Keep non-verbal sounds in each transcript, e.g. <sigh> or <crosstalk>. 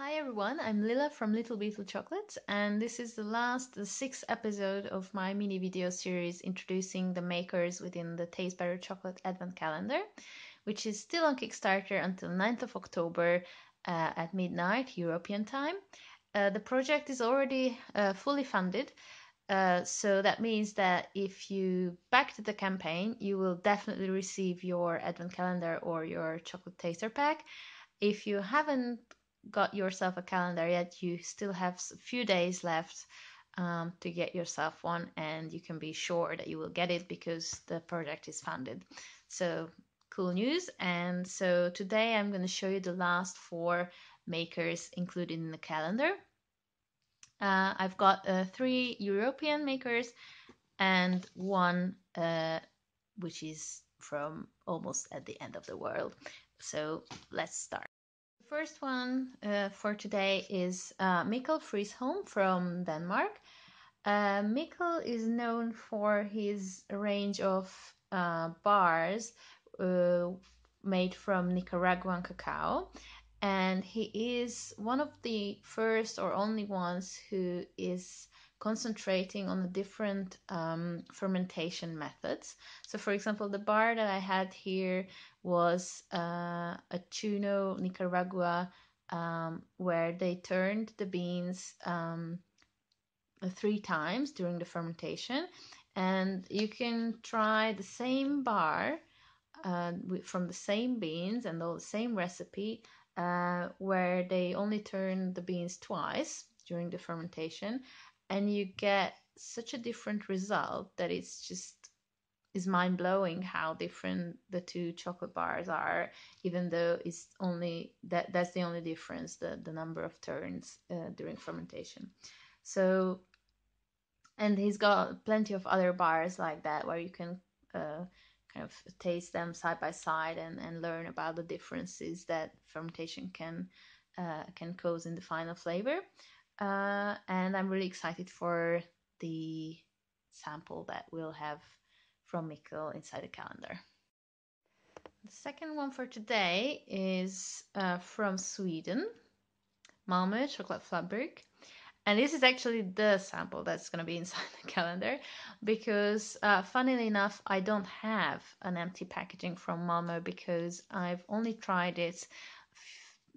Hi everyone, I'm Lila from Little Beetle Chocolates and this is the last, the sixth episode of my mini video series introducing the makers within the Taste Better Chocolate Advent Calendar, which is still on Kickstarter until 9th of October uh, at midnight European time. Uh, the project is already uh, fully funded, uh, so that means that if you backed the campaign, you will definitely receive your Advent Calendar or your Chocolate Taster Pack. If you haven't got yourself a calendar yet, you still have a few days left um, to get yourself one, and you can be sure that you will get it because the project is funded. So, cool news. And so, today I'm going to show you the last four makers included in the calendar. Uh, I've got uh, three European makers and one uh, which is from almost at the end of the world. So let's start first one uh, for today is uh, Mikkel Friisholm from Denmark. Uh, Mikkel is known for his range of uh, bars uh, made from Nicaraguan cacao, and he is one of the first or only ones who is concentrating on the different um, fermentation methods. So, for example, the bar that I had here was uh, a Chuno Nicaragua, um, where they turned the beans um, three times during the fermentation, and you can try the same bar. Uh, from the same beans and the same recipe, uh, where they only turn the beans twice during the fermentation, and you get such a different result that it's just is mind blowing how different the two chocolate bars are even though it's only that that's the only difference the the number of turns uh, during fermentation. So and he's got plenty of other bars like that where you can uh, kind of taste them side by side and, and learn about the differences that fermentation can uh, can cause in the final flavor uh, and I'm really excited for the sample that we'll have from Mikkel inside the calendar. The second one for today is uh, from Sweden, Malmö Chokladfabrik. And this is actually the sample that's going to be <laughs> inside the calendar because, uh, funnily enough, I don't have an empty packaging from Malmö because I've only tried it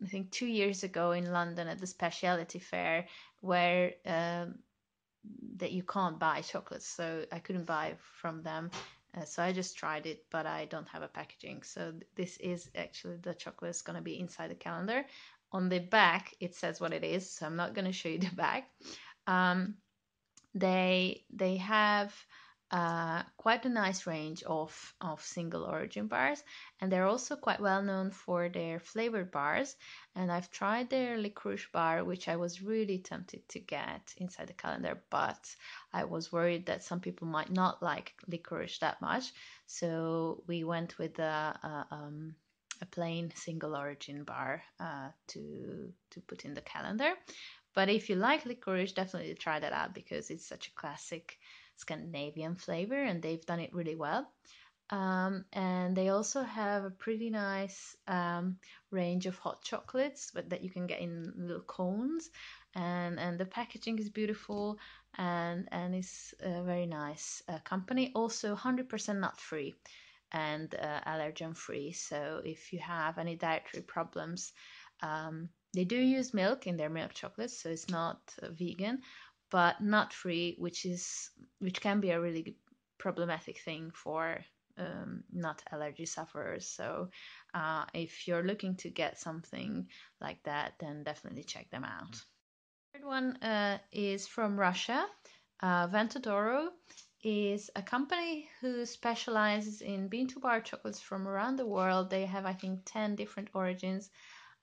I think two years ago in London at the specialty fair where um, that you can't buy chocolates, so I couldn't buy from them. Uh, so I just tried it, but I don't have a packaging. So th- this is actually the chocolate is going to be inside the calendar. On the back, it says what it is, so I'm not going to show you the <laughs> back. Um, they they have uh, quite a nice range of, of single origin bars and they're also quite well known for their flavored bars and I've tried their licorice bar which I was really tempted to get inside the calendar but I was worried that some people might not like licorice that much so we went with a, a, um, a plain single origin bar uh, to to put in the calendar. But if you like licorice definitely try that out because it's such a classic Scandinavian flavor, and they've done it really well. Um, and they also have a pretty nice um, range of hot chocolates but that you can get in little cones. And and the packaging is beautiful and and it's a very nice uh, company. Also 100% nut free and uh, allergen free so if you have any dietary problems um, they do use milk in their milk chocolates so it's not uh, vegan but not free, which is which can be a really problematic thing for um, nut allergy sufferers. So uh, if you're looking to get something like that, then definitely check them out. Third one uh, is from Russia. Uh, Vento d'Oro is a company who specializes in bean to bar chocolates from around the world. They have, I think, 10 different origins.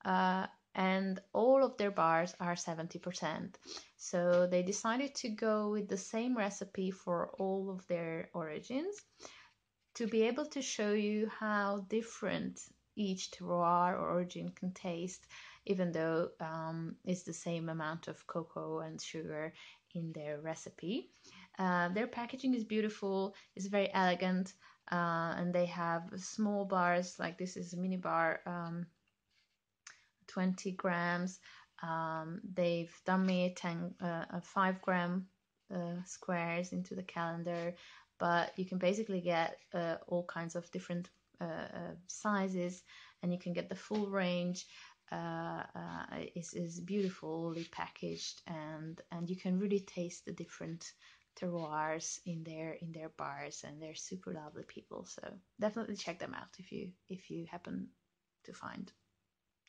Uh, and all of their bars are 70%. So they decided to go with the same recipe for all of their origins to be able to show you how different each terroir or origin can taste, even though um, it's the same amount of cocoa and sugar in their recipe. Uh, their packaging is beautiful, it's very elegant, uh, and they have small bars like this is a mini bar. Um, 20 grams Um, they've done me a, 10, uh, a 5 gram uh, squares into the calendar, but you can basically get uh, all kinds of different uh, uh, sizes and you can get the full range. Uh, is is beautifully packaged and and you can really taste the different terroirs in their in their bars and they're super lovely people so definitely check them out if you if you happen to find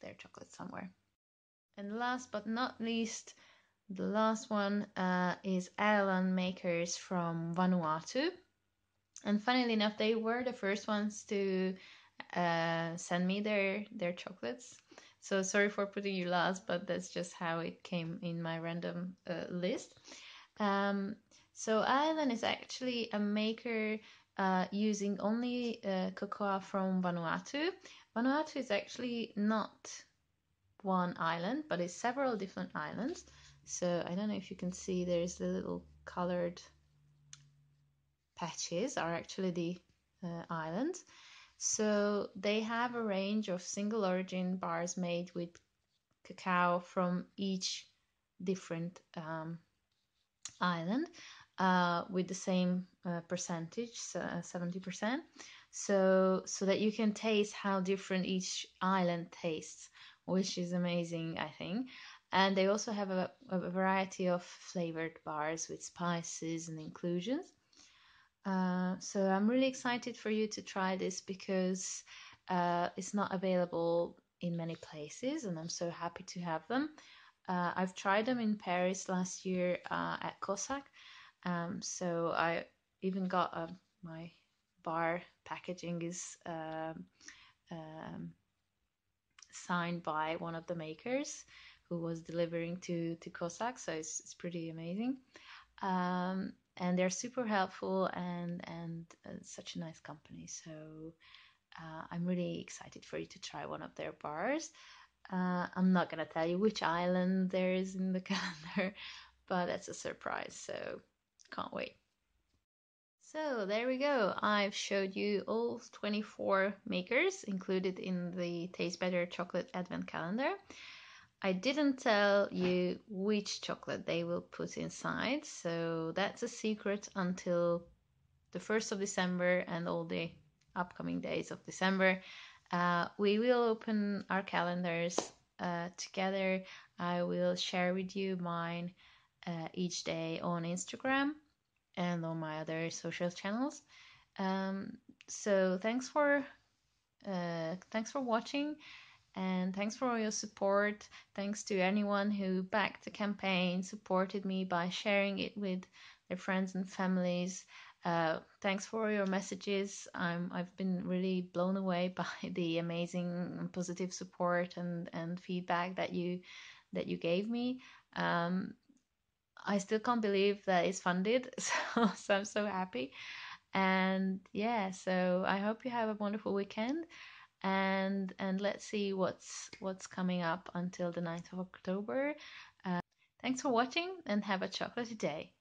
their chocolate somewhere. And last but not least the last one uh, is Aelan Makers from Vanuatu. And funnily enough they were the first ones to uh, send me their their chocolates. So sorry for putting you last but that's just how it came in my random uh, list. Um, so Island is actually a maker uh, using only uh, cocoa from Vanuatu. Vanuatu is actually not one island, but it's several different islands. So I don't know if you can see there's the little colored patches are actually the uh, islands. So they have a range of single origin bars made with cacao from each different um, island uh, with the same uh, percentage, seventy percent. So so that you can taste how different each island tastes, which is amazing, I think. And they also have a, a variety of flavored bars with spices and inclusions. Uh, so I'm really excited for you to try this because uh, it's not available in many places, and I'm so happy to have them. Uh, I've tried them in Paris last year uh, at Cossack, um, so I even got uh, my bar packaging is um, um, signed by one of the makers who was delivering to to Cossack, so it's, it's pretty amazing. Um, and they're super helpful and and uh, such a nice company. So uh, I'm really excited for you to try one of their bars. Uh, I'm not gonna tell you which island there is in the <laughs> calendar, but that's a surprise. So can't wait. So there we go. I've showed you all 24 makers included in the Taste Better Chocolate Advent Calendar. I didn't tell you which chocolate they will put inside, so that's a secret until the 1st of December and all the upcoming days of December. Uh, we will open our calendars uh, together. I will share with you mine uh, each day on Instagram and on my other social channels. Um, so thanks for uh, thanks for watching and thanks for all your support. Thanks to anyone who backed the campaign, supported me by sharing it with their friends and families. Uh, thanks for your messages. I'm, I've been really blown away <laughs> by the amazing positive support and, and feedback that you that you gave me. Um, I still can't believe that it's funded, <laughs> so, so I'm so happy. And yeah, so I hope you have a wonderful weekend and and let's see what's what's coming up until the 9th of October. Uh, thanks for watching and have a chocolatey day.